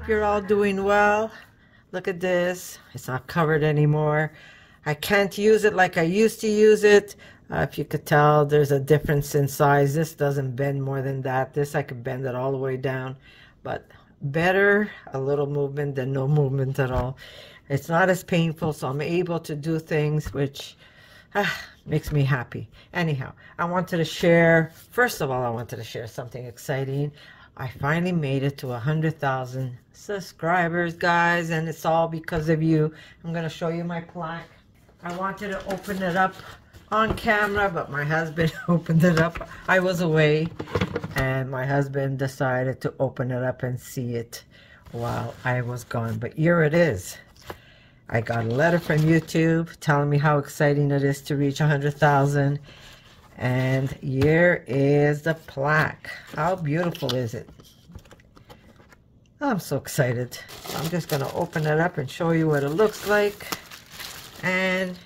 hope you're all doing well. Look at this. It's not covered anymore. I can't use it like I used to use it. Uh, if you could tell, there's a difference in size. This doesn't bend more than that. This, I could bend it all the way down. But better a little movement than no movement at all. It's not as painful, so I'm able to do things which ah, makes me happy. Anyhow, I wanted to share, first of all, I wanted to share something exciting. I finally made it to 100,000 subscribers, guys, and it's all because of you. I'm going to show you my plaque. I wanted to open it up on camera, but my husband opened it up. I was away, and my husband decided to open it up and see it while I was gone. But here it is. I got a letter from YouTube telling me how exciting it is to reach 100,000. And here is the plaque. How beautiful is it? I'm so excited. I'm just going to open it up and show you what it looks like. And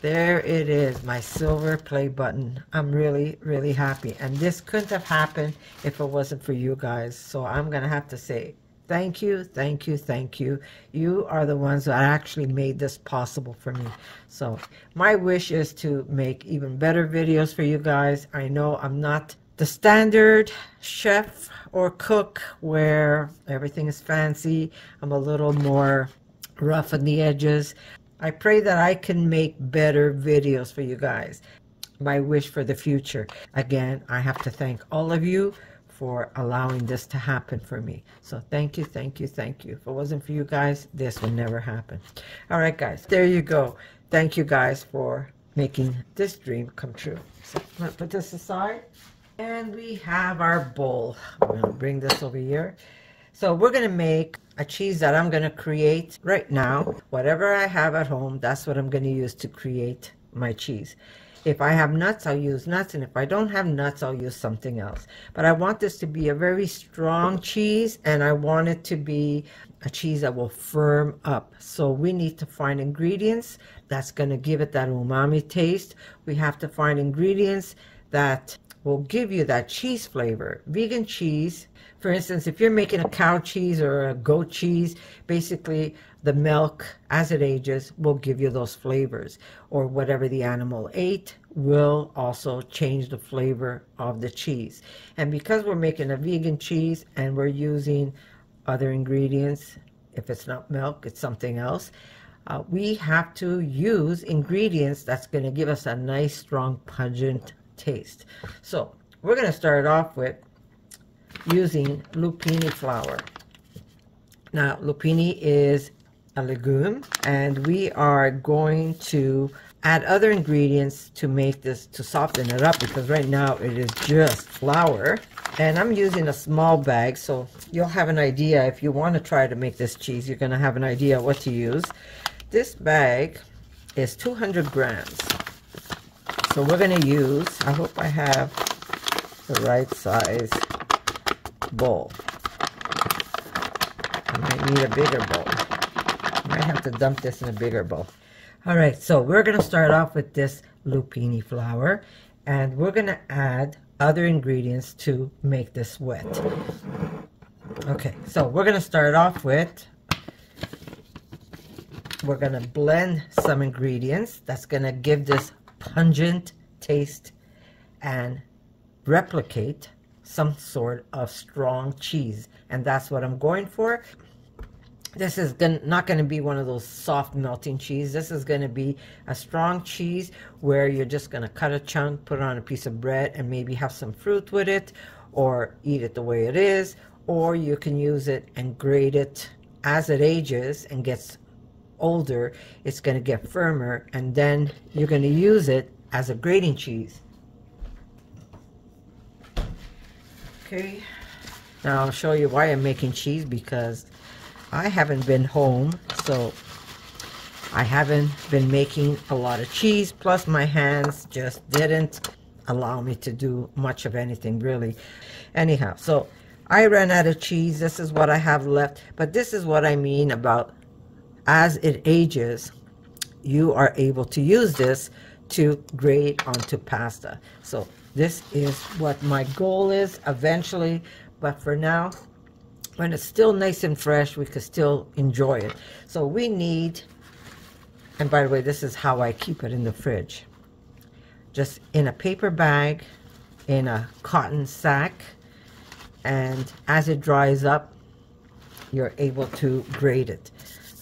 there it is, my silver play button. I'm really, really happy. And this couldn't have happened if it wasn't for you guys. So I'm going to have to say thank you, thank you, thank you. You are the ones that actually made this possible for me. So my wish is to make even better videos for you guys. I know I'm not the standard chef or cook where everything is fancy. I'm a little more rough on the edges. I pray that I can make better videos for you guys. My wish for the future. Again, I have to thank all of you for allowing this to happen for me. So thank you, thank you, thank you. If it wasn't for you guys, this would never happen. All right, guys, there you go. Thank you guys for making this dream come true. So I'm going to put this aside. And we have our bowl. I'm going to bring this over here. So we're going to make a cheese that I'm going to create right now. Whatever I have at home, that's what I'm going to use to create my cheese. If I have nuts, I'll use nuts, and if I don't have nuts, I'll use something else. But I want this to be a very strong cheese, and I want it to be a cheese that will firm up. So we need to find ingredients that's going to give it that umami taste. We have to find ingredients that will give you that cheese flavor. Vegan cheese, for instance, if you're making a cow cheese or a goat cheese, basically the milk, as it ages, will give you those flavors. Or whatever the animal ate will also change the flavor of the cheese. And because we're making a vegan cheese and we're using other ingredients, if it's not milk, it's something else, uh, we have to use ingredients that's going to give us a nice, strong, pungent taste. So we're going to start off with using lupini flour. Now, lupini is a legume, and we are going to add other ingredients to make this, to soften it up, because right now it is just flour. And I'm using a small bag, so you'll have an idea. If you want to try to make this cheese, you're going to have an idea what to use. This bag is 200 grams. So we're going to use, I hope I have the right size bowl. I might need a bigger bowl. I might have to dump this in a bigger bowl. All right, so we're going to start off with this lupini flour, and we're going to add other ingredients to make this wet. Okay, so we're going to start off with, we're going to blend some ingredients that's going to give this pungent taste and replicate some sort of strong cheese. And that's what I'm going for. This is gonna, not going to be one of those soft melting cheese. This is going to be a strong cheese where you're just going to cut a chunk, put on a piece of bread, and maybe have some fruit with it, or eat it the way it is, or you can use it and grate it as it ages and gets older. It's going to get firmer, and then you're going to use it as a grating cheese. Okay, now I'll show you why I'm making cheese because I haven't been home, so I haven't been making a lot of cheese, plus my hands just didn't allow me to do much of anything really. Anyhow, so I ran out of cheese. This is what I have left, but this is what I mean about as it ages, you are able to use this to grate onto pasta. So this is what my goal is eventually, but for now, when it's still nice and fresh, we could still enjoy it. So we need, and by the way, this is how I keep it in the fridge. Just in a paper bag, in a cotton sack, and as it dries up, you're able to grate it.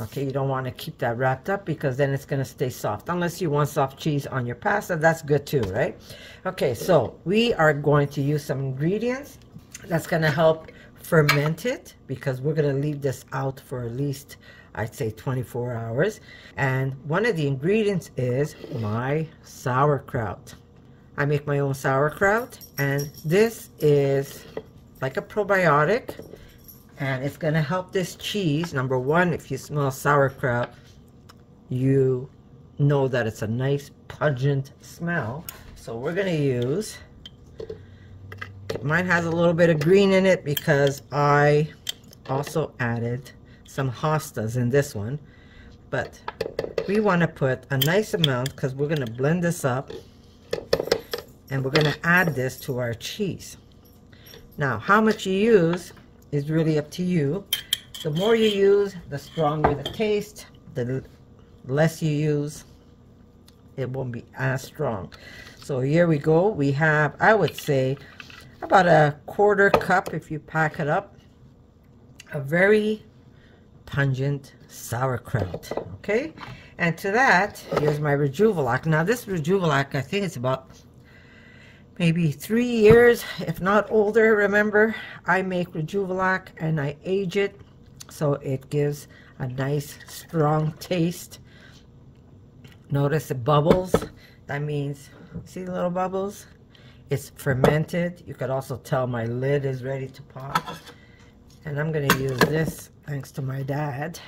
Okay, you don't want to keep that wrapped up because then it's going to stay soft. Unless you want soft cheese on your pasta, that's good too, right? Okay, so we are going to use some ingredients that's going to help ferment it because we're going to leave this out for at least, I'd say 24 hours. And one of the ingredients is my sauerkraut. I make my own sauerkraut and this is like a probiotic and it's going to help this cheese. Number one, if you smell sauerkraut, you know that it's a nice pungent smell. So we're going to use, mine has a little bit of green in it because I also added some hostas in this one. But we want to put a nice amount because we're going to blend this up and we're going to add this to our cheese. Now, how much you use is really up to you. The more you use, the stronger the taste. The less you use, it won't be as strong. So here we go. We have, I would say, about a quarter cup if you pack it up. A very pungent sauerkraut, okay? And to that, here's my Rejuvelac. Now this Rejuvelac, I think it's about maybe three years, if not older. Remember, I make Rejuvelac and I age it so it gives a nice strong taste. Notice the bubbles. That means, see the little bubbles? It's fermented. You could also tell my lid is ready to pop. And I'm going to use this thanks to my dad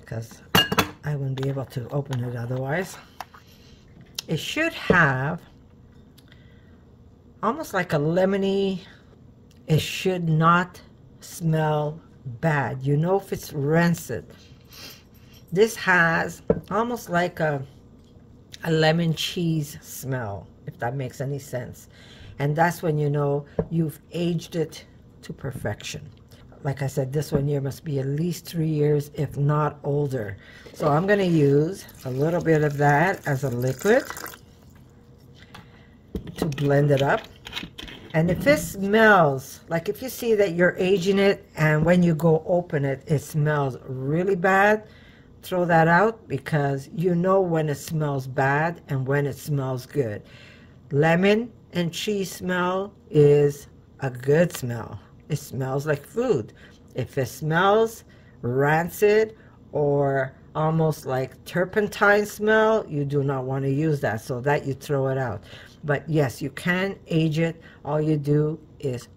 because I wouldn't be able to open it otherwise it should have almost like a lemony, it should not smell bad. You know if it's rancid. This has almost like a, a lemon cheese smell, if that makes any sense. And that's when you know you've aged it to perfection. Like I said, this one here must be at least three years, if not older. So I'm going to use a little bit of that as a liquid to blend it up. And if it smells, like if you see that you're aging it and when you go open it, it smells really bad, throw that out because you know when it smells bad and when it smells good. Lemon and cheese smell is a good smell. It smells like food. If it smells rancid or almost like turpentine smell, you do not want to use that. So that you throw it out. But yes, you can age it. All you do is,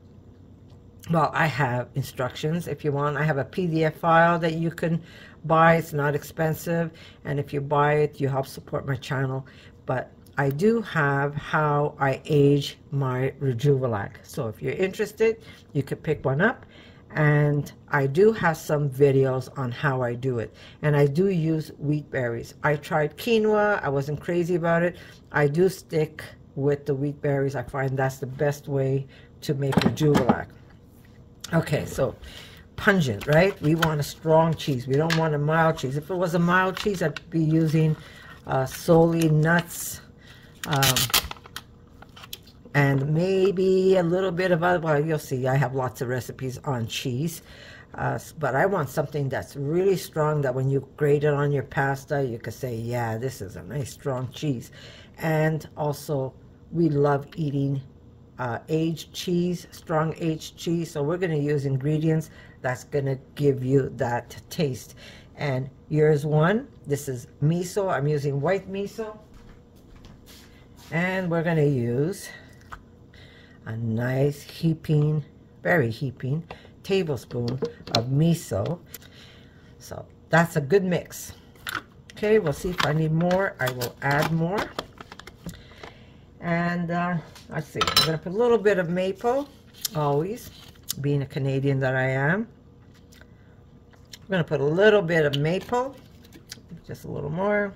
well, I have instructions if you want. I have a PDF file that you can buy. It's not expensive. And if you buy it, you help support my channel. But I do have how I age my Rejuvelac. So if you're interested, you could pick one up and I do have some videos on how I do it. And I do use wheat berries. I tried quinoa. I wasn't crazy about it. I do stick with the wheat berries. I find that's the best way to make Rejuvelac. Okay, so pungent, right? We want a strong cheese. We don't want a mild cheese. If it was a mild cheese, I'd be using uh, solely nuts, um, and maybe a little bit of other, well, you'll see, I have lots of recipes on cheese. Uh, but I want something that's really strong that when you grate it on your pasta, you can say, yeah, this is a nice strong cheese. And also, we love eating uh, aged cheese, strong aged cheese. So we're going to use ingredients that's going to give you that taste. And here's one. This is miso. I'm using white miso. And we're going to use a nice heaping, very heaping tablespoon of miso. So that's a good mix. Okay, we'll see if I need more. I will add more. And uh, let's see, I'm going to put a little bit of maple, always, being a Canadian that I am. I'm going to put a little bit of maple, just a little more.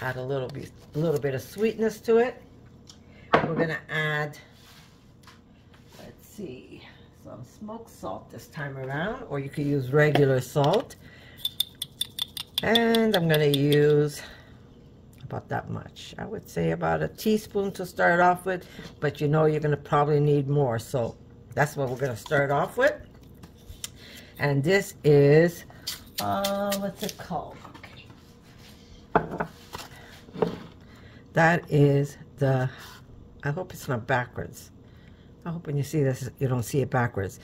Add a little bit, a little bit of sweetness to it. We're going to add, let's see, some smoked salt this time around, or you could use regular salt. And I'm going to use about that much. I would say about a teaspoon to start off with, but you know you're going to probably need more. So that's what we're going to start off with. And this is, uh, what's it called? Okay. That is the, I hope it's not backwards. I hope when you see this, you don't see it backwards.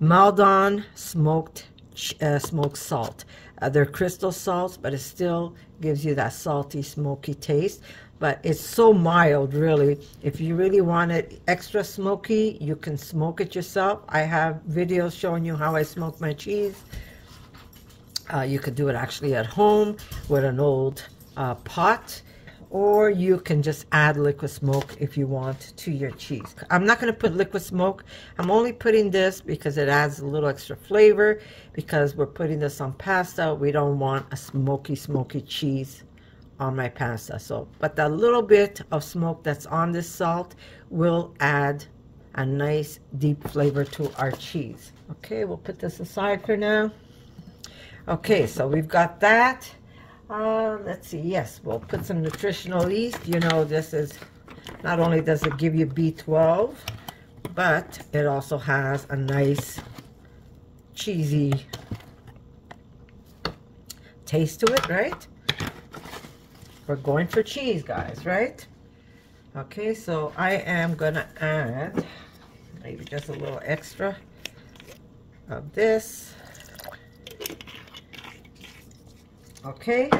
Maldon smoked uh, smoked salt. Uh, they're crystal salts, but it still gives you that salty, smoky taste. But it's so mild, really. If you really want it extra smoky, you can smoke it yourself. I have videos showing you how I smoke my cheese. Uh, you could do it actually at home with an old uh, pot or you can just add liquid smoke if you want to your cheese. I'm not going to put liquid smoke. I'm only putting this because it adds a little extra flavor because we're putting this on pasta. We don't want a smoky, smoky cheese on my pasta. So, but that little bit of smoke that's on this salt will add a nice deep flavor to our cheese. Okay, we'll put this aside for now. Okay, so we've got that. Uh, let's see, yes, we'll put some nutritional yeast. You know, this is, not only does it give you B12, but it also has a nice cheesy taste to it, right? We're going for cheese, guys, right? Okay, so I am going to add maybe just a little extra of this. Okay,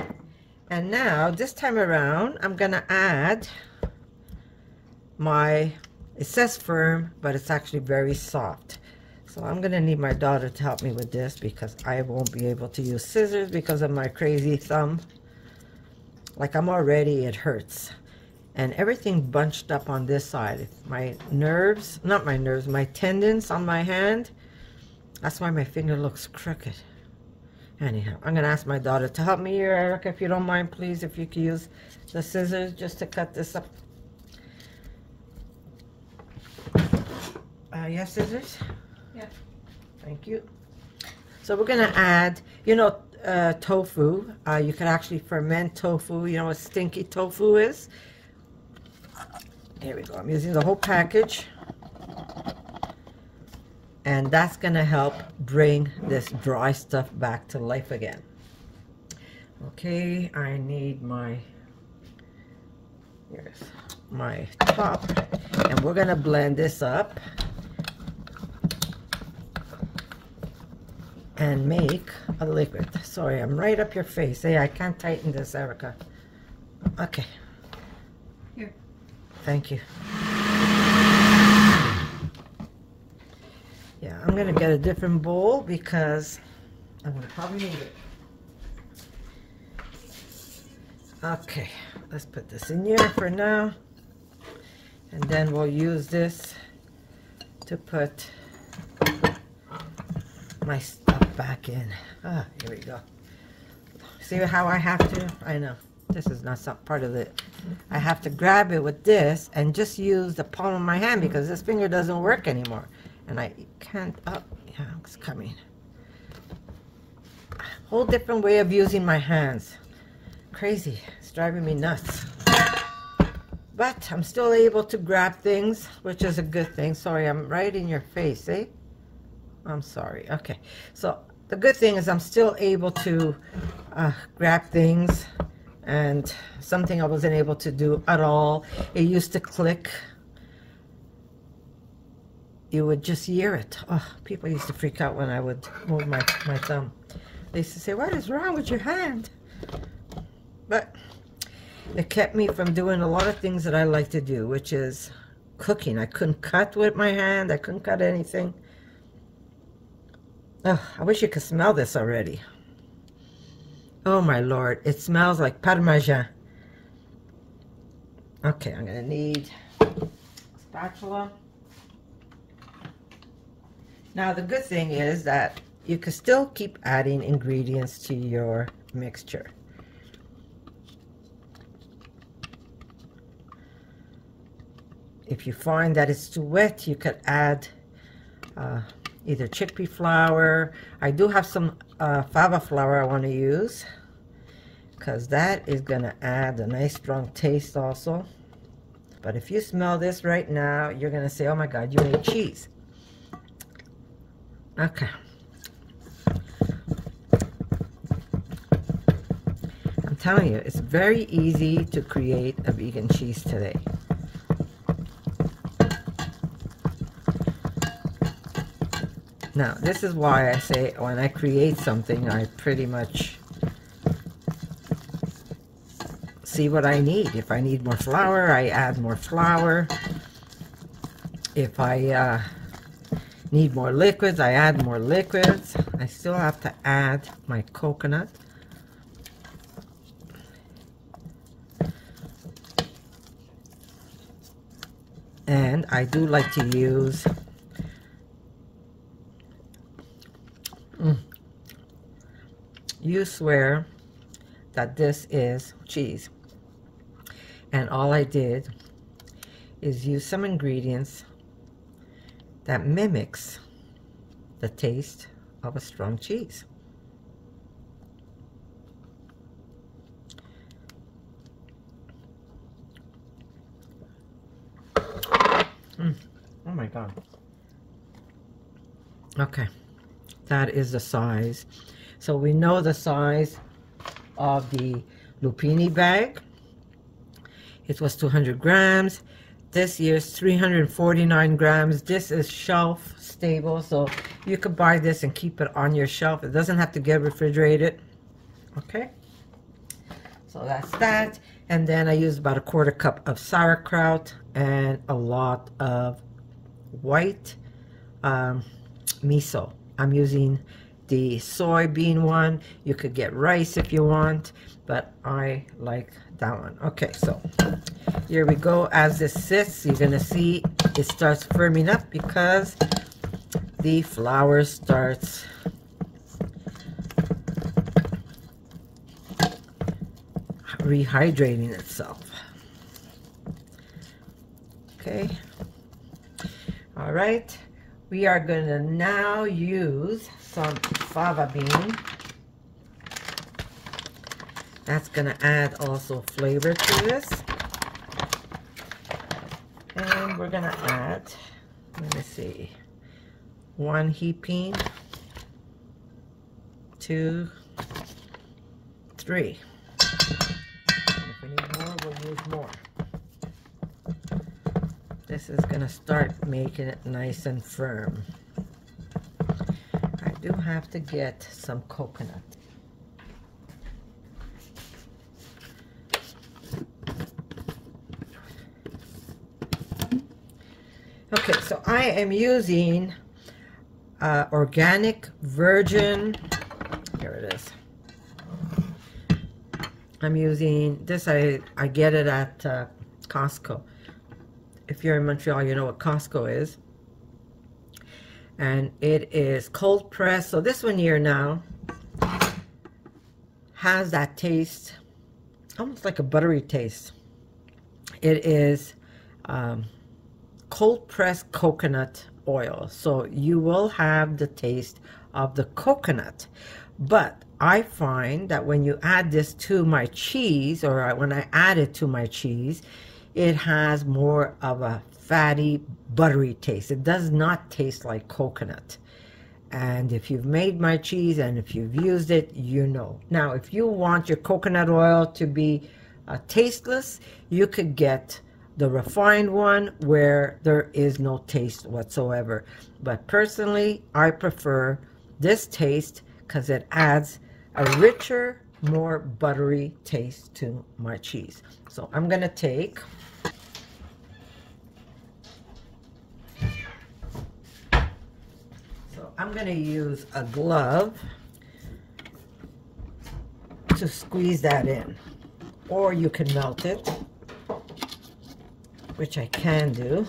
and now this time around, I'm gonna add my, it says firm, but it's actually very soft. So I'm gonna need my daughter to help me with this because I won't be able to use scissors because of my crazy thumb. Like I'm already, it hurts. And everything bunched up on this side. My nerves, not my nerves, my tendons on my hand. That's why my finger looks crooked. Anyhow, I'm going to ask my daughter to help me here, Erica, if you don't mind, please, if you could use the scissors just to cut this up. Uh, yes, scissors? Yeah. Thank you. So we're going to add, you know, uh, tofu. Uh, you can actually ferment tofu. You know what stinky tofu is? Here we go. I'm using the whole package and that's going to help bring this dry stuff back to life again. Okay, I need my, here's my top, and we're going to blend this up and make a liquid. Sorry, I'm right up your face. Hey, I can't tighten this, Erica. Okay. Here. Thank you. Yeah, I'm going to get a different bowl because I'm going to probably need it. Okay, let's put this in here for now. And then we'll use this to put my stuff back in. Ah, here we go. See how I have to? I know. This is not some part of it. I have to grab it with this and just use the palm of my hand because this finger doesn't work anymore and I can't, oh, yeah, it's coming. Whole different way of using my hands. Crazy, it's driving me nuts. But I'm still able to grab things, which is a good thing. Sorry, I'm right in your face, eh? I'm sorry, okay. So the good thing is I'm still able to uh, grab things and something I wasn't able to do at all. It used to click you would just hear it. Oh, people used to freak out when I would move my, my thumb. They used to say, what is wrong with your hand? But it kept me from doing a lot of things that I like to do, which is cooking. I couldn't cut with my hand. I couldn't cut anything. Oh, I wish you could smell this already. Oh my lord, it smells like parmesan. Okay, I'm gonna need spatula. Now the good thing is that you can still keep adding ingredients to your mixture. If you find that it's too wet, you could add uh, either chickpea flour. I do have some uh, fava flour I want to use because that is going to add a nice strong taste also. But if you smell this right now, you're going to say, oh my God, you ate cheese. Okay. I'm telling you, it's very easy to create a vegan cheese today. Now, this is why I say when I create something, I pretty much see what I need. If I need more flour, I add more flour. If I uh, need more liquids, I add more liquids. I still have to add my coconut. And I do like to use mm, you swear that this is cheese and all I did is use some ingredients that mimics the taste of a strong cheese. Mm. Oh my god. Okay, that is the size. So we know the size of the lupini bag. It was 200 grams. This year's 349 grams. This is shelf stable, so you could buy this and keep it on your shelf. It doesn't have to get refrigerated. Okay. So that's that. And then I used about a quarter cup of sauerkraut and a lot of white um, miso. I'm using the soybean one. You could get rice if you want, but I like that one. Okay, so here we go. As this sits, you're going to see it starts firming up because the flour starts rehydrating itself. Okay. All right. We are going to now use some fava bean. That's going to add also flavor to this. And we're going to add, let me see, one heaping, two, three. If we need more, we'll use more. This is going to start making it nice and firm. I do have to get some coconut. Okay, so I am using uh, organic virgin, here it is. I'm using this, I, I get it at uh, Costco. If you're in Montreal, you know what Costco is. And it is cold pressed. So this one here now has that taste, almost like a buttery taste. It is um, cold pressed coconut oil. So you will have the taste of the coconut. But I find that when you add this to my cheese, or when I add it to my cheese, it has more of a fatty, buttery taste. It does not taste like coconut. And if you've made my cheese and if you've used it, you know. Now, if you want your coconut oil to be uh, tasteless, you could get the refined one where there is no taste whatsoever. But personally, I prefer this taste because it adds a richer, more buttery taste to my cheese. So I'm going to take So I'm going to use a glove to squeeze that in. Or you can melt it which I can do.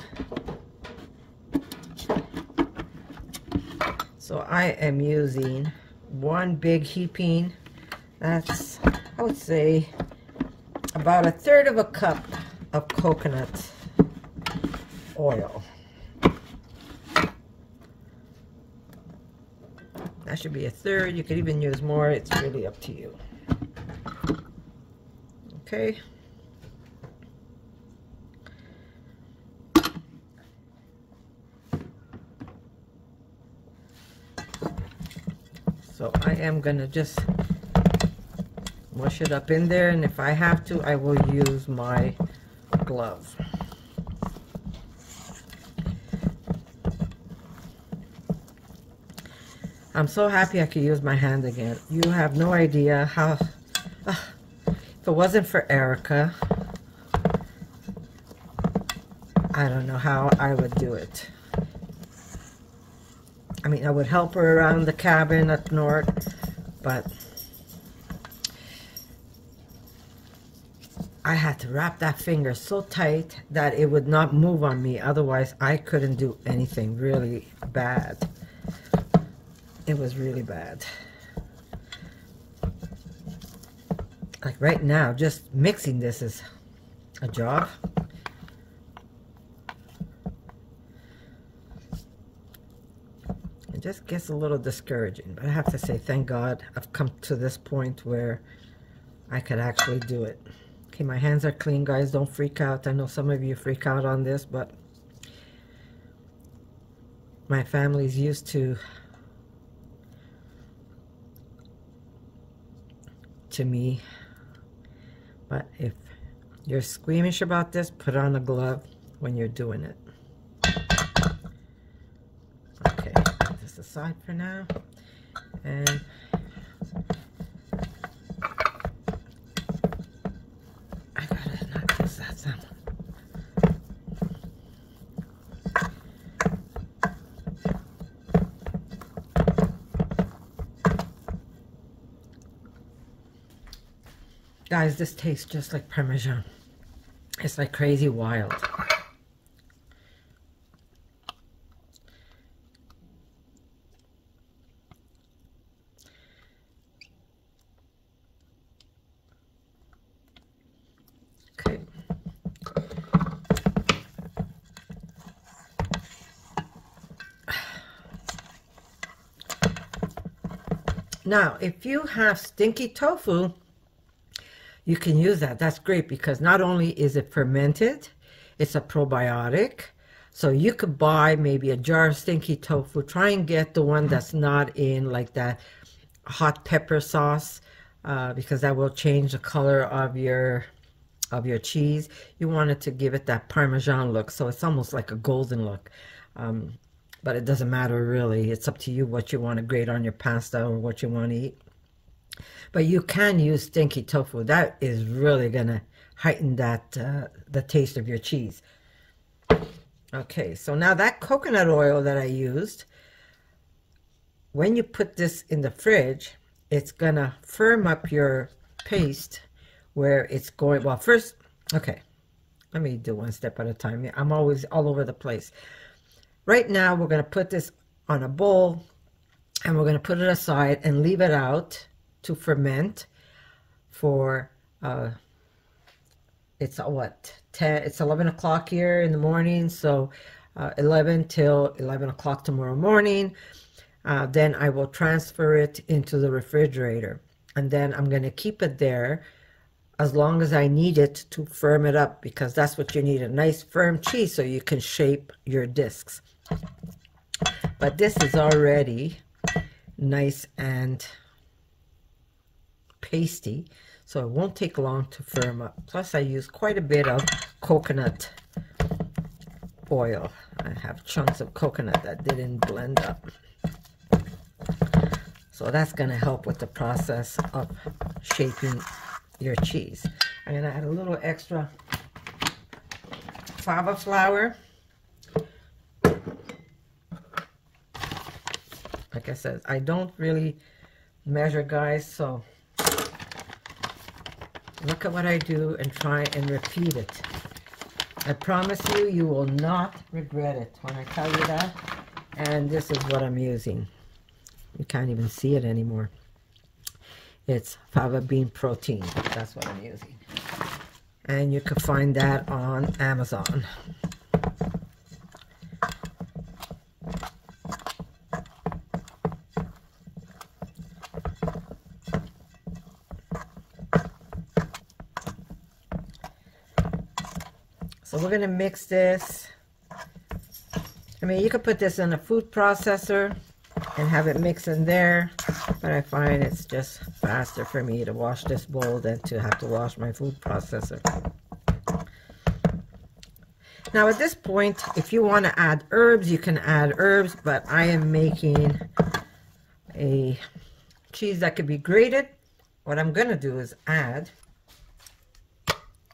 So I am using one big heaping. That's, I would say, about a third of a cup of coconut oil. That should be a third. You could even use more. It's really up to you. Okay. So I am going to just mush it up in there and if I have to I will use my glove. I'm so happy I could use my hand again. You have no idea how, uh, if it wasn't for Erica, I don't know how I would do it. I mean, I would help her around the cabin up north, but I had to wrap that finger so tight that it would not move on me. Otherwise, I couldn't do anything really bad. It was really bad. Like right now, just mixing this is a job. Just gets a little discouraging. But I have to say, thank God I've come to this point where I could actually do it. Okay, my hands are clean, guys. Don't freak out. I know some of you freak out on this, but my family's used to to me. But if you're squeamish about this, put on a glove when you're doing it. Okay, aside for now. And I gotta knock this out some. Guys, this tastes just like Parmesan. It's like crazy wild. Okay. Now, if you have stinky tofu, you can use that. That's great because not only is it fermented, it's a probiotic. So you could buy maybe a jar of stinky tofu. Try and get the one that's not in like that hot pepper sauce uh, because that will change the color of your of your cheese. You want it to give it that Parmesan look. So it's almost like a golden look. Um, but it doesn't matter really. It's up to you what you want to grate on your pasta or what you want to eat. But you can use stinky tofu. That is really going to heighten that uh, the taste of your cheese. Okay, so now that coconut oil that I used, when you put this in the fridge, it's going to firm up your paste where it's going. Well, first, okay, let me do one step at a time. I'm always all over the place. Right now, we're going to put this on a bowl and we're going to put it aside and leave it out to ferment for uh, it's uh, what 10 it's 11 o'clock here in the morning so uh, 11 till 11 o'clock tomorrow morning. Uh, then I will transfer it into the refrigerator and then I'm going to keep it there as long as I need it to firm it up because that's what you need a nice firm cheese so you can shape your discs but this is already nice and pasty, so it won't take long to firm up. Plus, I use quite a bit of coconut oil. I have chunks of coconut that didn't blend up. So that's going to help with the process of shaping your cheese. I'm going to add a little extra fava flour. Like I said, I don't really measure, guys, so Look at what I do and try and repeat it. I promise you, you will not regret it when I tell you that. And this is what I'm using. You can't even see it anymore. It's fava bean protein. That's what I'm using. And you can find that on Amazon. So we're going to mix this. I mean, you could put this in a food processor and have it mix in there, but I find it's just faster for me to wash this bowl than to have to wash my food processor. Now at this point, if you want to add herbs, you can add herbs, but I am making a cheese that could be grated. What I'm going to do is add,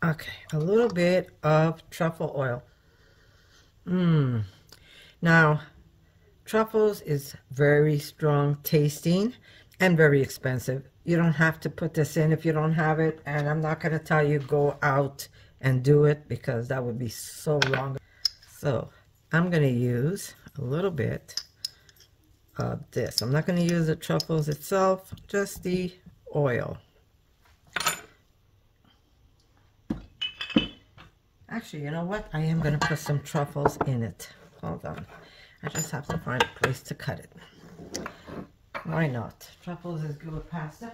okay, a little bit of truffle oil. Mmm. Now, truffles is very strong tasting and very expensive. You don't have to put this in if you don't have it. And I'm not going to tell you go out and do it because that would be so long. So I'm going to use a little bit of this. I'm not going to use the truffles itself, just the oil. Actually, you know what? I am going to put some truffles in it. Hold on. I just have to find a place to cut it. Why not? Truffles is good with pasta.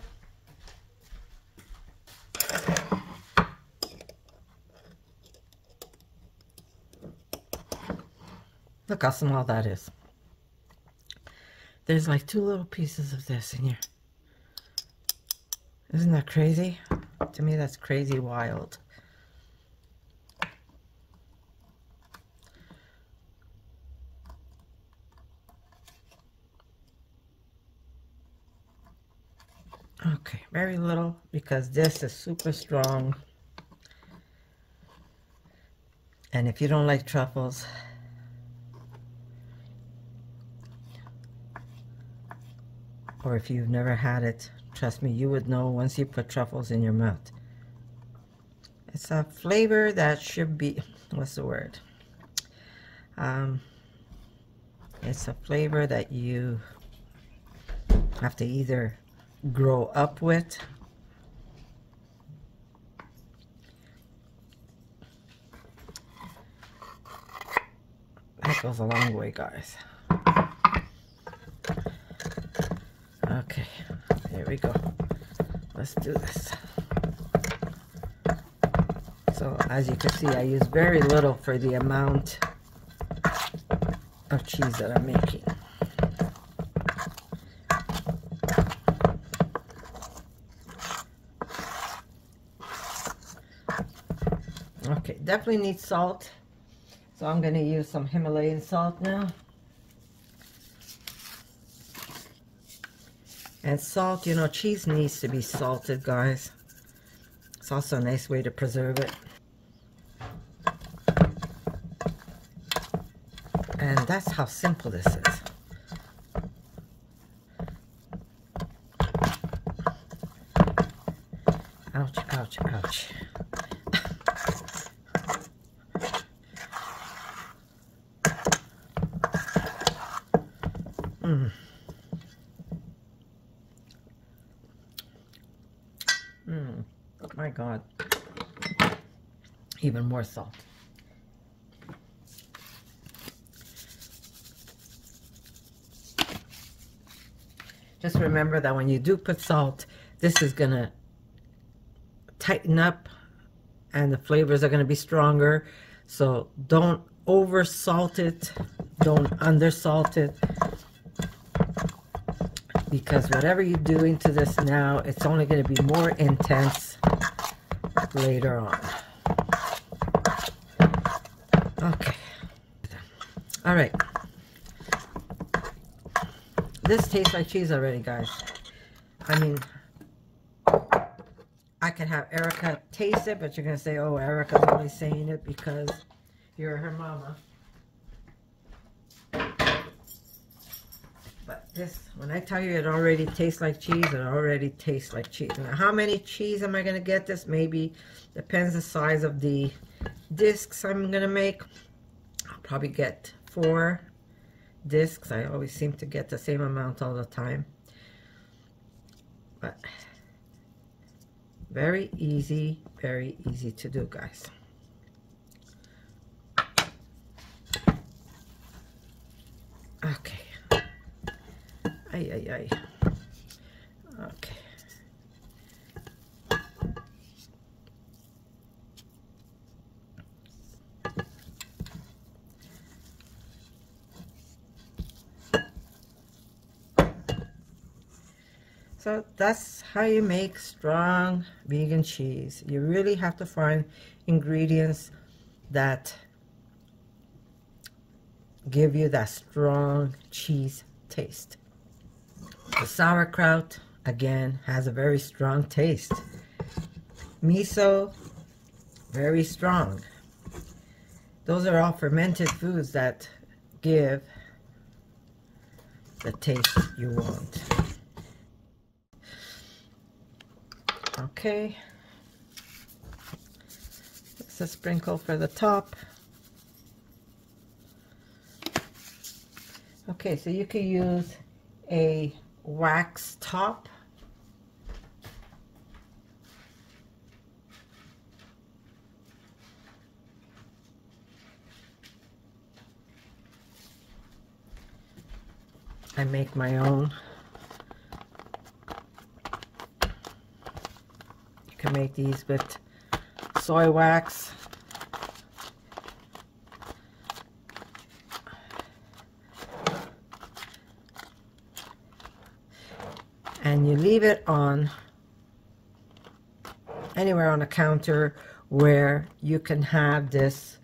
Look how small that is. There's like two little pieces of this in here. Isn't that crazy? To me, that's crazy wild. Okay, very little because this is super strong. And if you don't like truffles, or if you've never had it, trust me, you would know once you put truffles in your mouth. It's a flavor that should be, what's the word? Um, it's a flavor that you have to either grow up with that goes a long way guys Okay, here we go. Let's do this. So as you can see, I use very little for the amount of cheese that I'm making. Okay, definitely need salt. So I'm going to use some Himalayan salt now. And salt, you know, cheese needs to be salted, guys. It's also a nice way to preserve it. And that's how simple this is. Ouch, ouch, ouch. mm. Mm, my God. Even more salt. Just remember that when you do put salt, this is going to tighten up and the flavors are going to be stronger. So don't over salt it. Don't under salt it because whatever you do into this now, it's only going to be more intense later on. Okay. All right. This tastes like cheese already, guys. I mean, I can have Erica taste it, but you're going to say, oh, Erica's only saying it because you're her mama. But this, when I tell you it already tastes like cheese, it already tastes like cheese. Now, how many cheese am I going to get this? Maybe depends the size of the discs I'm going to make. I'll probably get four discs. I always seem to get the same amount all the time. But very easy, very easy to do, guys. Okay. Ay, ay, ay. Okay. So that's how you make strong vegan cheese. You really have to find ingredients that give you that strong cheese taste. The sauerkraut, again, has a very strong taste. Miso, very strong. Those are all fermented foods that give the taste you want. Okay. It's a sprinkle for the top. Okay, so you could use a wax top. I make my own. You can make these with soy wax. and you leave it on anywhere on a counter where you can have this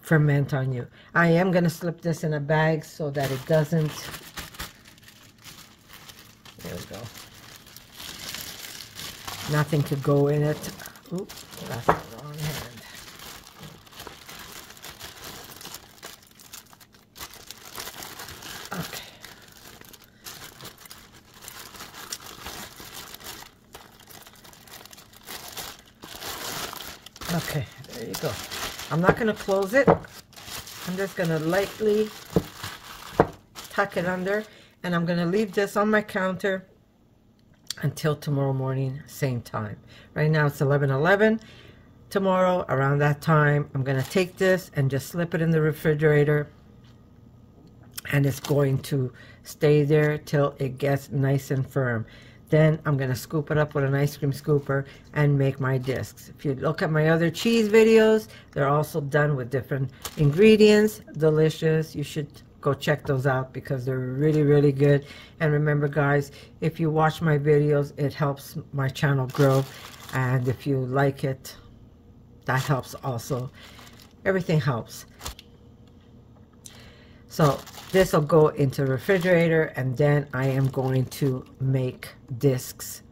ferment on you. I am going to slip this in a bag so that it doesn't, there we go, nothing could go in it. Oops, that's the wrong hand. Okay. Okay, there you go. I'm not going to close it. I'm just going to lightly tuck it under and I'm going to leave this on my counter until tomorrow morning, same time. Right now it's 11:11. Tomorrow around that time, I'm going to take this and just slip it in the refrigerator and it's going to stay there till it gets nice and firm. Then I'm going to scoop it up with an ice cream scooper and make my discs. If you look at my other cheese videos, they're also done with different ingredients. Delicious. You should go check those out because they're really, really good. And remember, guys, if you watch my videos, it helps my channel grow. And if you like it, that helps also. Everything helps. So this will go into the refrigerator and then I am going to make discs.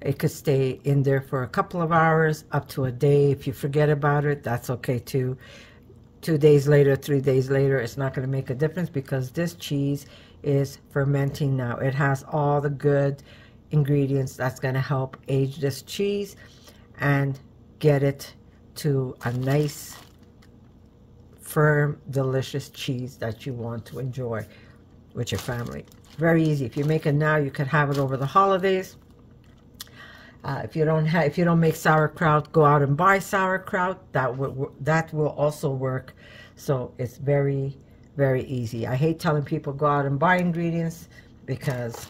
It could stay in there for a couple of hours, up to a day. If you forget about it, that's okay too. Two days later, three days later, it's not going to make a difference because this cheese is fermenting now. It has all the good ingredients that's going to help age this cheese and get it to a nice firm, delicious cheese that you want to enjoy with your family. Very easy. If you make it now, you can have it over the holidays. Uh, if you don't have, if you don't make sauerkraut, go out and buy sauerkraut. That would that will also work. So it's very, very easy. I hate telling people go out and buy ingredients because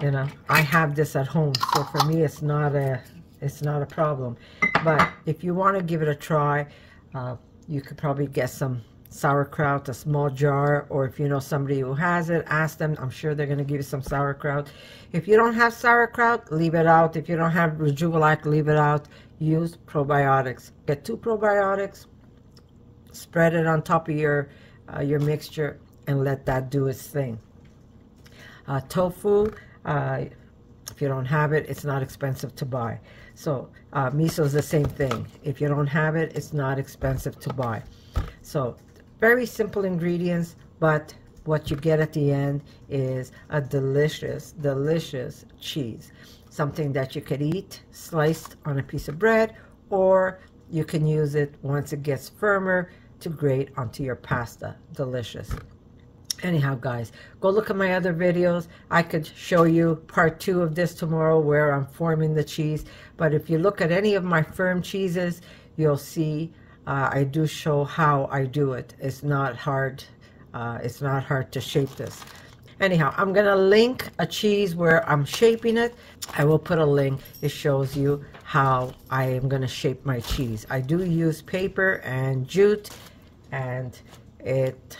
you know I have this at home. So for me, it's not a it's not a problem. But if you want to give it a try, uh, you could probably get some sauerkraut, a small jar, or if you know somebody who has it, ask them. I'm sure they're going to give you some sauerkraut. If you don't have sauerkraut, leave it out. If you don't have Rejuvelac, leave it out. Use probiotics. Get two probiotics, spread it on top of your, uh, your mixture, and let that do its thing. Uh, tofu, uh, if you don't have it, it's not expensive to buy. So uh, miso is the same thing. If you don't have it, it's not expensive to buy. So very simple ingredients, but what you get at the end is a delicious, delicious cheese. Something that you could eat sliced on a piece of bread, or you can use it once it gets firmer to grate onto your pasta. Delicious anyhow guys go look at my other videos i could show you part two of this tomorrow where i'm forming the cheese but if you look at any of my firm cheeses you'll see uh, i do show how i do it it's not hard uh, it's not hard to shape this anyhow i'm gonna link a cheese where i'm shaping it i will put a link it shows you how i am gonna shape my cheese i do use paper and jute and it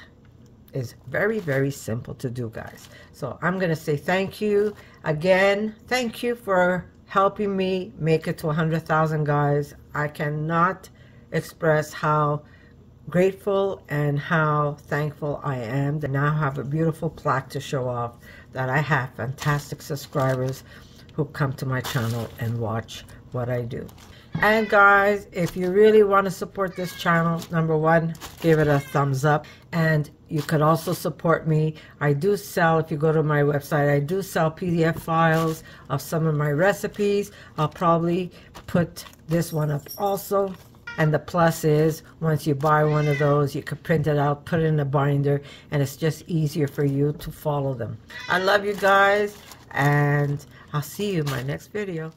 is very, very simple to do, guys. So I'm going to say thank you again. Thank you for helping me make it to 100,000 guys. I cannot express how grateful and how thankful I am to now have a beautiful plaque to show off that I have fantastic subscribers who come to my channel and watch what I do. And guys, if you really want to support this channel, number one, give it a thumbs up. And you could also support me. I do sell, if you go to my website, I do sell PDF files of some of my recipes. I'll probably put this one up also. And the plus is, once you buy one of those, you can print it out, put it in a binder, and it's just easier for you to follow them. I love you guys, and I'll see you in my next video.